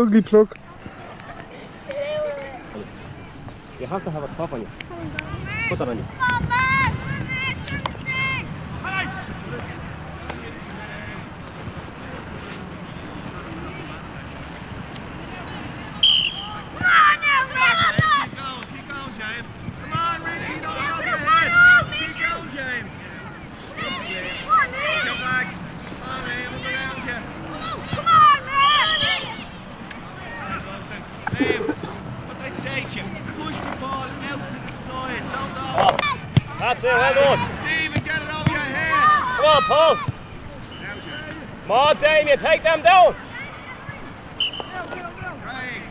ugly plug. You have to have a top on you. Put that on you. Take them down. Craig.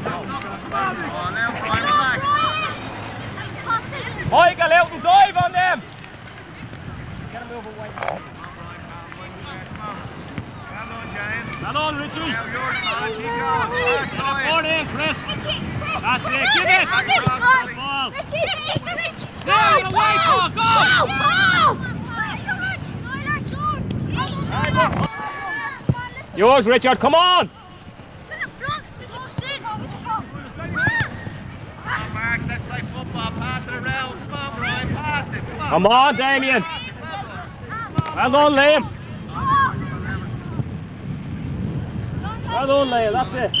Now, fine, relax. Michael, out and dive on them. Get him over. Well done, James. Well on, Richie. Now yours, man. Keep going. Get Back it side. Chris. That's it, give it. Good ball. Down, away, Paul, go. Yours, Richard. Come on. Come on, Damien. Well done, Liam. Well done, Liam, that's it.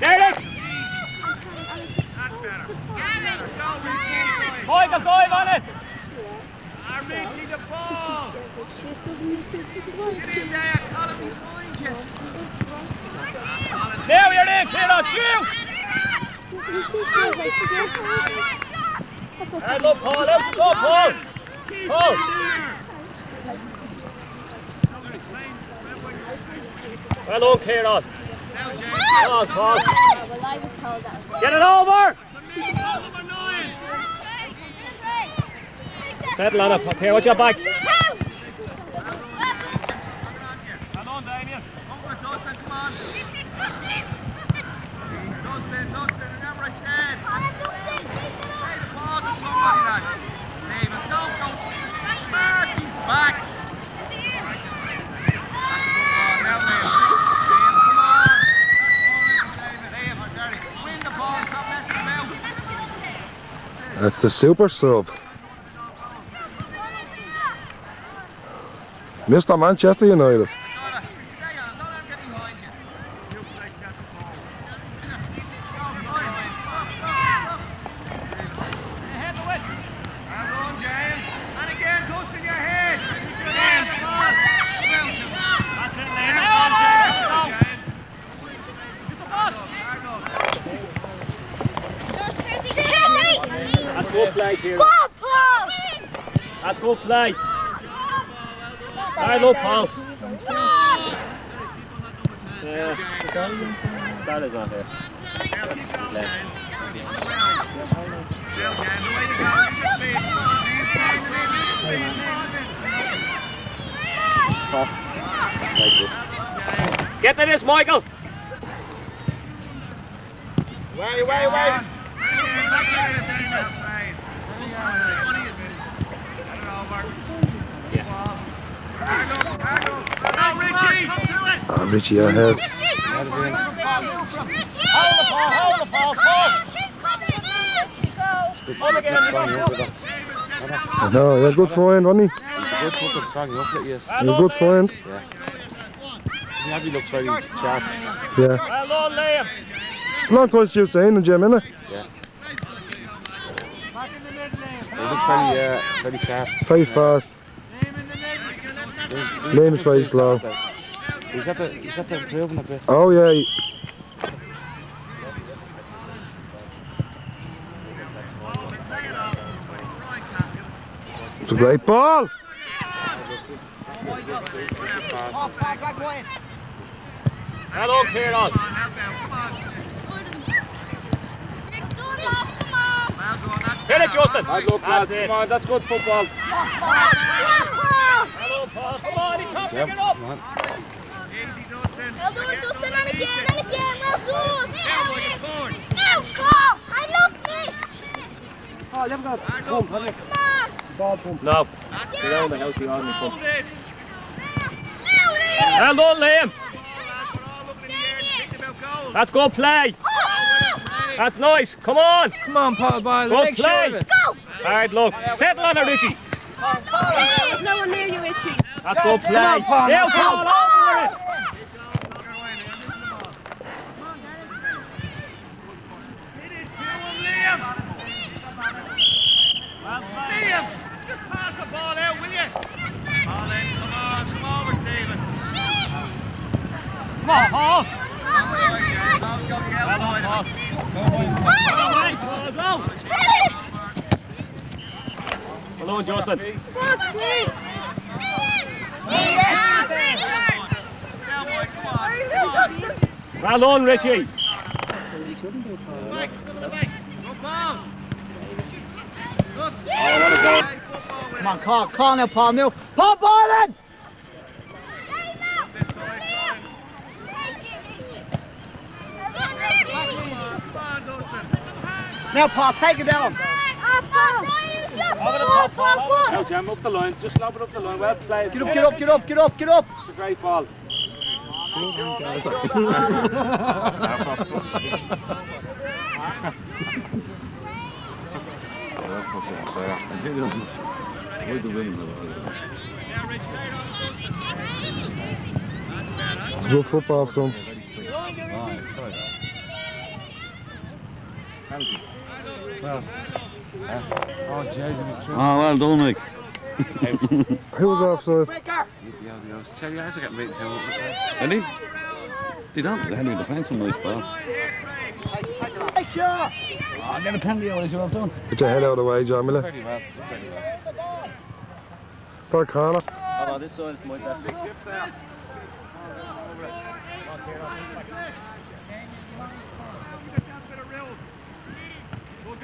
Get it. That's better. Go, Richie, inside. Michael, dive on it. Ah, Richie, the ball. Get in there. Colin behind you. Now you're in, Kieran, shoot. Hey, look, Paul, out you go, Paul. Paul. Well done, Kieran. Come on, Paul. Get it over. Number nine. Settle on it. Okay, watch your back. Well done, Damien. Over, Dustin, come on. Dustin, Dustin, remember I said. Play the ball to somebody, lads. David, don't go. Back, he's back. Now, Liam. Liam, come on. That's all right, David. Liam, Derry, win the ball, stop messing about. That's the super sub. Mr. Manchester United. Donna, stay on, don't let him get behind you. You play, get the ball. Go, Liam. Head to it. And on, James. And again, Dustin, your head. James, come on. Well, That's it, Liam. Well done, James. James. Go. James. Get the ball. Back up. That's good play, Kieran. That's good play. Hey, look, Paul. Yeah. That is not here. Now Left. James. Well, James, away to go. Use your speed. Leave, leave, leave, use your speed. Leave, leave. Top. Like this. Get to this, Michael. Way, way, way. Back to it, there you go. Played. What is it? Get it over. Yeah. Back up, back up. Now, Richie. Come to it. Ah, Richie ahead. Hold the ball, hold the ball, Paul. Up again, you got it. I know, yeah, good he? Good fucking strong yes. Well Yeah, good Liam. find. He looks very sharp. Yeah. Well done, Liam. Since you've seen the gym, innit? He looks very, uh, very sharp. Very fast. Liam's very slow. He's at the, he's at the improving a bit. Oh yeah. he- It's a great ball. Well done, Kieran. Hit it, Justin. Hard luck, lads. That's it. Come on, that's good. Paul. Come on, he can't pick it up. Easy, Dustin. Dustin. Well done, Dustin, and again, and again, well done. Down, boy, get forward. Now, score. I love this. Hard look. Come on. No. Get down the healthy on the Hold front. it. Well done, Liam. Lads, we're all looking in the air to think about goals. Let's play. Oh, That's nice. Come on. Come on, Paul Boyle. Go make play. sure of it. Go. Hard look. Settle on it, Richie. There's no one near you, Richie. Let's go play. on, Paul, Now, now, Paul, over it. Hit it to him, Liam. Liam, just pass the ball out, will you? Ball in, come on, come over, Stephen. Come on, Paul. Ball's got the Well outside done, of Paul. it. Go, go. Well done, Justin. Down, boy, come on. Well done, Richie. Go ball. Good. A goal. Play football with Come on, call, call now, Paul Mill. Paul Boylan! this way, son. Come on, Dustin. Now, Paul, take it down. Now, Jam, up the line. Just lob it up the line. Well played. Get up, get up, get up, get up, get up. It's a great ball. It's good football, son. Oh, Jesus. Oh, well done, Nick. Who was offside? Yeah, I was telling you, I was getting ready to Eddie? They don't. They had me defend some nice ball. Hey, sure. Oh, get a penalty out, is what I'm doing. Get your head out of the way, Jamila. Very well. Very well. Third corner. Oh, this side is my best.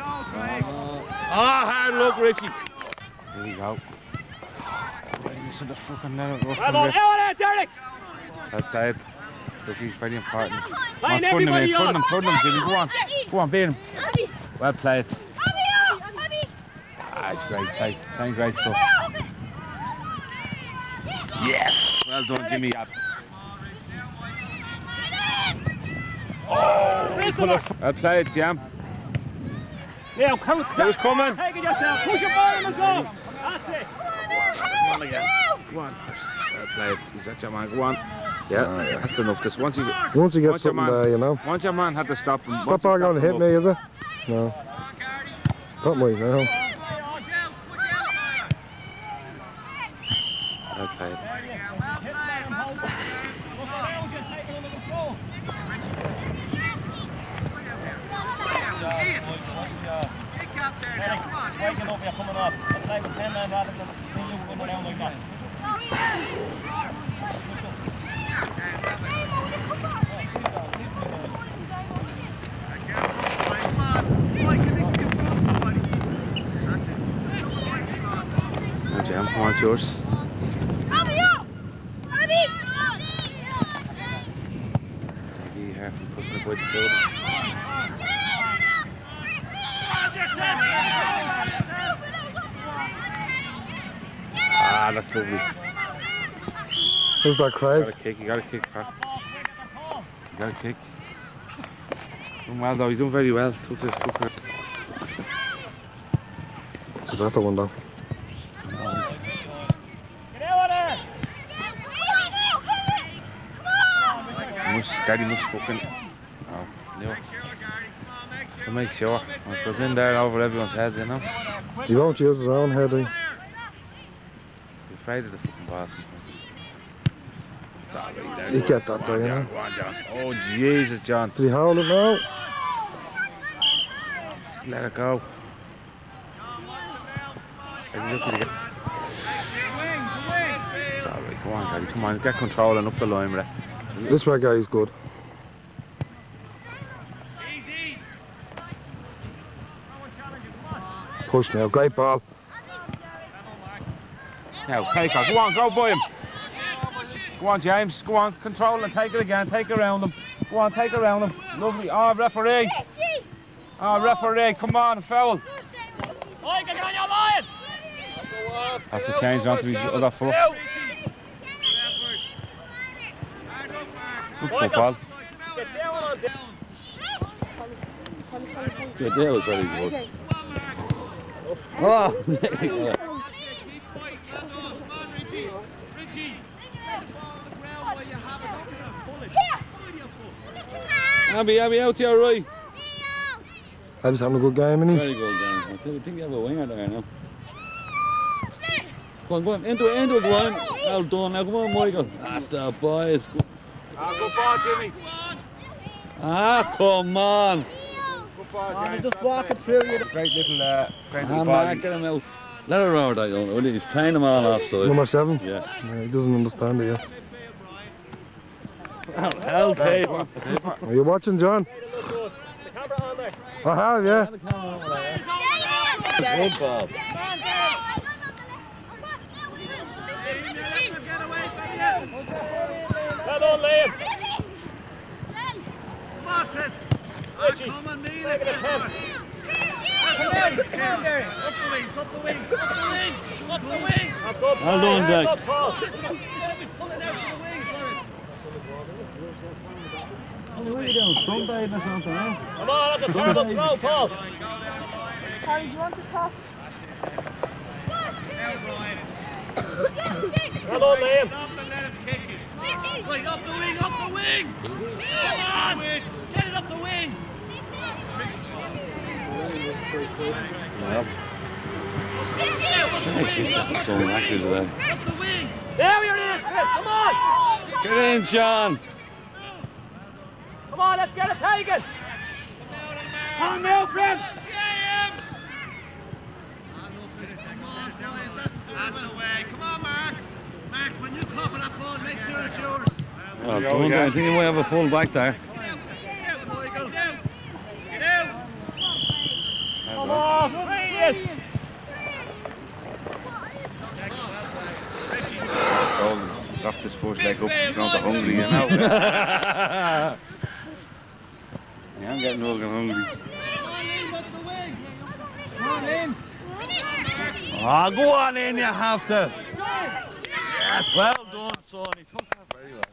Goal, Craig. Ah, hard look, Richie. Here we go. You should have fucking let it go. Well done. Out there, Derek. Well played. Look, he's very important. Come on, turn him in, everybody turn him, up. turn him, Jimmy. Go on. Go on, beat him. Well played. Ah, it's great play. Playing great stuff. Yes! Well done, Jimmy. Oh, Well played, Jam. Now, come. Who's coming? Take it yourself. Push your ball and go. That's it. Come on again. Go on. Well played. He's at your man. Go on. Yeah, ah, that's enough. This once you Once you get Watch your something man. there, you know. once your man had to stop him. That once he going to hit me, is it? No. That might now. Well played. Waking up, you're coming off. I'll play with 10 men rather than see you going around like that. Well, Jam, come on, it's yours. Be here from pushing the boy to. Ah, that's lovely. Who's that, Got a kick, you got a kick, Pat. You got a kick. Done well though, he's done very well. Took it, took it. It's a better one, though. Get out of there. He must, fucking. Oh, no. To make sure. It goes in there over everyone's heads, you know. He won't use his own head, eh? He's afraid of the fucking sometimes. It's all right there. You get that, though, you know. go on, John. Oh, Jesus, John. Did he hold it now? Let it go. Have you at it? It's all right. Come on, Daddy. Come on, get control and up the line with it. This red guy is good. Push now. Great ball. Now, Paycock, go on, go by him. Go on, James. Go on. Control and take it again. Take it around them. Go on, take it around them. Lovely. Oh, referee. Oh, referee. Come on, foul. Have to change onto his other foot. Good football. Get down on down. Yeah, that was very good. Oh, oh Abby, Abby, out here, right. I was having a good game, innit? Very good, Dan. I think- I think you have a winger there now. Go on, go on, into it, into it, go on. Well done, now come on, Michael. That's the boys. Ah, good ball, Jimmy. Ah, come on. Good ball, Oh, James. just walking through you. Great little, uh, great Ah, little Mark, ball. get him out. Let her round, I don't. He's playing them all offside. Number seven. Yeah. Yeah, he doesn't understand it yet. Hell, paper. Are you watching, John? I have, yeah. Good ball. Richie, Come on, Neil. make it a ten. Come on, come on, Gary. Up the wings, up the wings, up the wings, up the wings. That's good. Well done, Hands Jack. up, Paul. Pulling out the wings, Lawrence. What are you doing? Sunbathing or something, eh? Come on, that's a terrible throw, Paul. Harry, do you want to talk? Well done, Liam. Stop and let him kick it. Right, up the wing, up the wing. Come on. Get it up the wing. She's so knackered today. Up the wing. There you're in, Chris. Come on. Get in, John. Come on, let's get it taken. Come on, Milfred. That's the way. Come on, Mark. Mark, when you cover that ball, make sure it's yours. Oh, well done, I think you might have a full back there. Get out, Michael. Get out. Get out. Come on, Reyes. Golden. Dropped his first leg up. He's going to hungry, you know. Yeah, I'm getting fucking hungry. Ah, go on in, you have to. Yes, well done, son. He took that very well.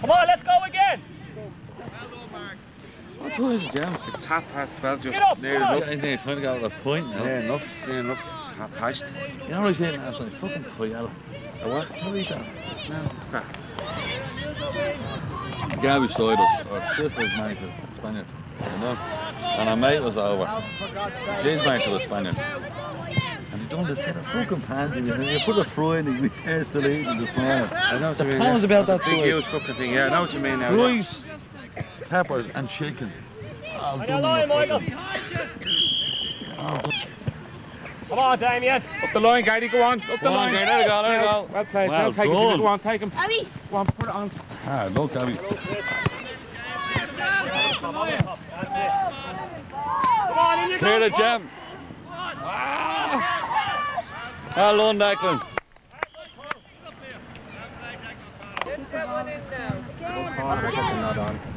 Come on, let's go again. What time is it, Jim? It's half past 12, just Get up, near get up. enough. He's nearly trying to get out of the point now. Yeah, enough, near enough. Half past. You know what I was saying last night? Fucking paella. A what? What are you doing? No, what's that? Gabby side us, our sister's married to a Spaniard, you know? And our mate was over. She's married to a Spaniard. And he done this kind of fucking pansy with me. You put a fry in it, we taste the eating this morning. I know what The you mean. pounds yeah. about that Big size. huge fucking thing, yeah. I know what you mean now. yeah. Rice, peppers and chicken. On your done line, Michael. Come on, Damien. Up the line, Gary, go on. Up the Go on, line. Gary, there we go, there we go. Well played. Well Well, take it. done. Go on, take him. Abby, Go on, put it on. Ah, look, Gabby. Come on, in you Clear go. the jam. Ah. Well done, Declan. Hands up. Good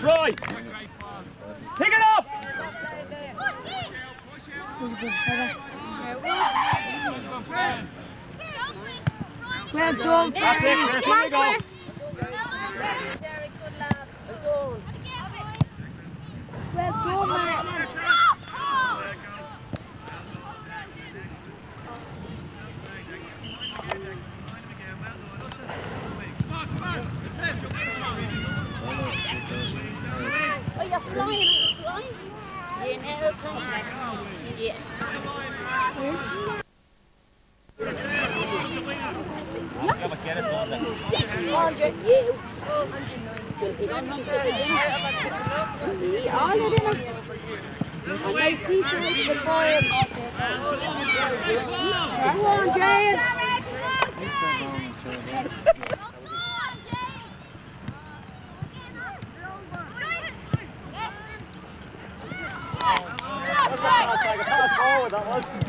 try. Pick it up. well done, That's it, Harry. Chris, Come here we go. Well done, Mark. Oh, you're flying, you're flying. Yeah, now, flying. Yeah. Andre, you. All of them. I make pieces of the toy. Come on, Giants. Down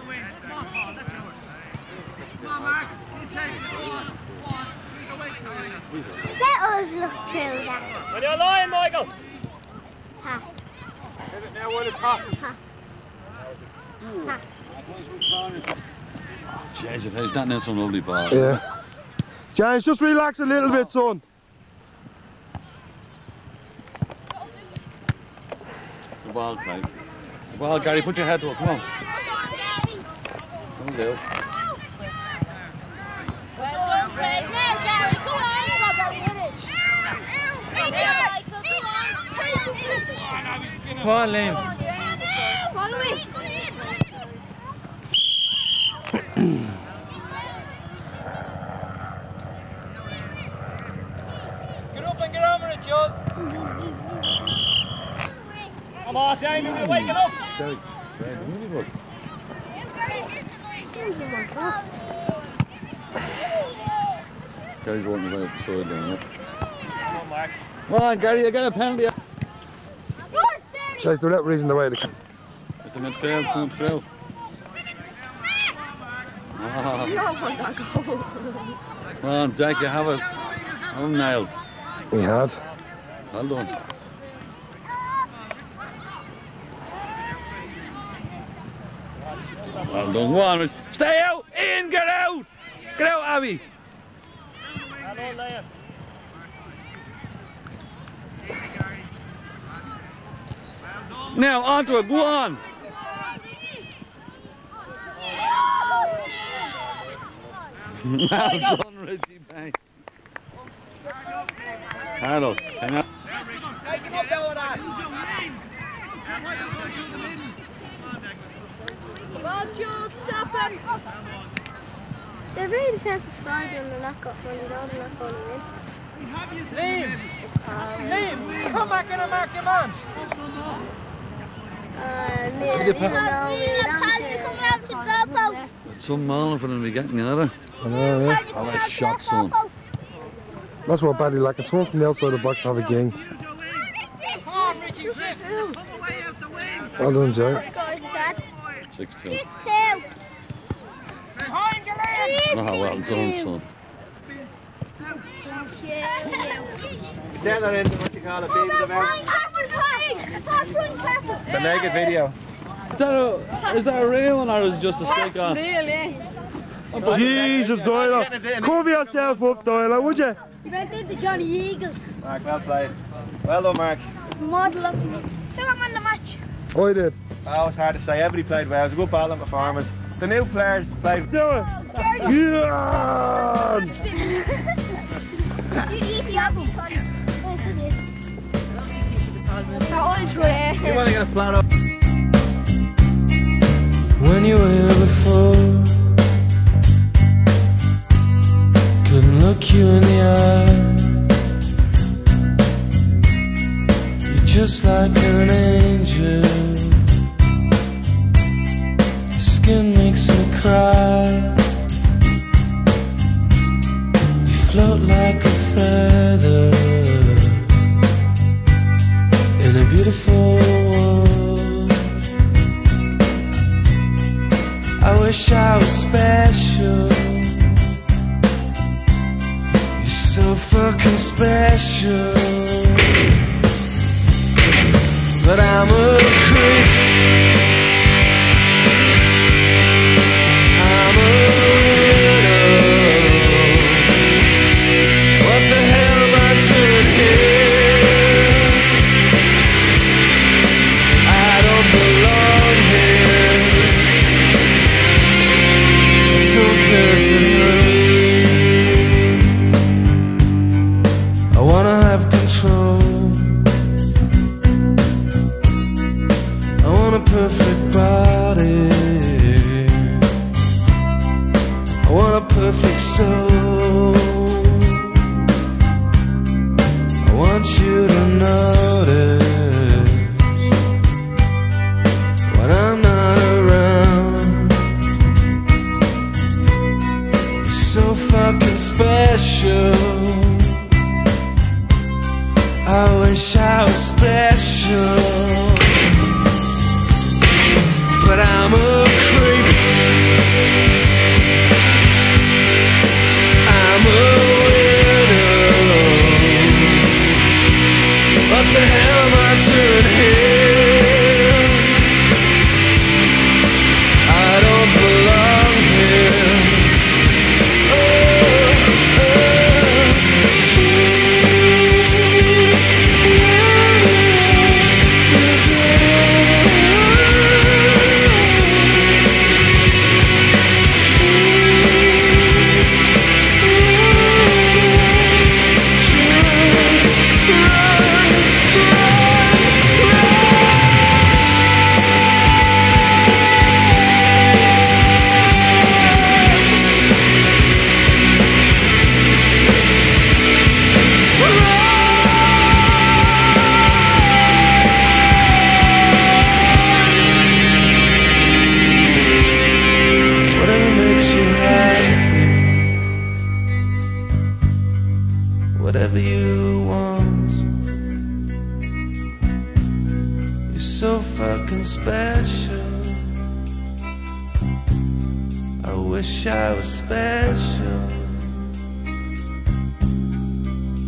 the wing. Come on, Paul, that's yours. Come on, Mark. You take it. Go on. Go on. Squeeze away, Tyler. Let us look through that. On your line, Michael. Ha. Hit it now with the top. Jeez, it has not some lovely ball. Yeah. James, just relax a little bit, son. The ball, Craig. The ball, Gary, put your head to it, come on. Come do. Come on, Liam. Follow me. Get up and get over it, Jules. Come on, Jamie, we're waking up. Gary, Gary, good. Gary's running away upside down, yeah. Come on, Mark. Come on, Gary, you got a penalty. Chase, the referee's in the way. of the ca- Let the midfield come through. Ah. Come on, Jack, you have it. Have him nailed. He had. Well on. Well done. Go on. Stay out. In. Get out. Get out, Abby. Hello, Liam. Now, onto it. Go on. well done, Richie Bank. Hello. Hang on. They're very defensive side when they're not got when they're not going to win. Liam. Liam, come back in and mark your man. Uh, Neil, you know, we don't do- Some man for them to be getting the other. I know, yeah. Oh, that shot, son. That's what Paddy like. It's one from the outside of the box to have a gang. Come on, Richie. Lift. Well done, Jay. Scores that. 6 2. Six two. Behind you, Liam. Oh, well done, son. Send that into what you call a baby the The naked video. Is that, a, is that a real one or is it just a stick on? Oh, Jesus, Doyle. Cover yourself up, Doyle, would you? You went into Johnny Eagles. Mark, well played. Well done, Mark. Model of Who am on the match? I did. Oh, it's hard to say. Everybody played well. It was a good ball and performance. The new players played. Do it. Yeah. You easy apple. Orange way. You want to get a flat up? when you were here before. You're so fucking special. I wish I was special.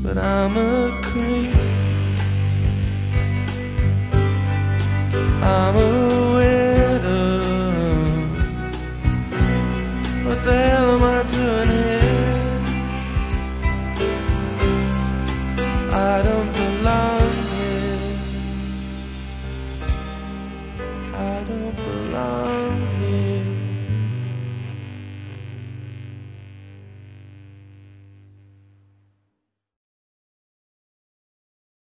But I'm a creep. I'm a widow. But there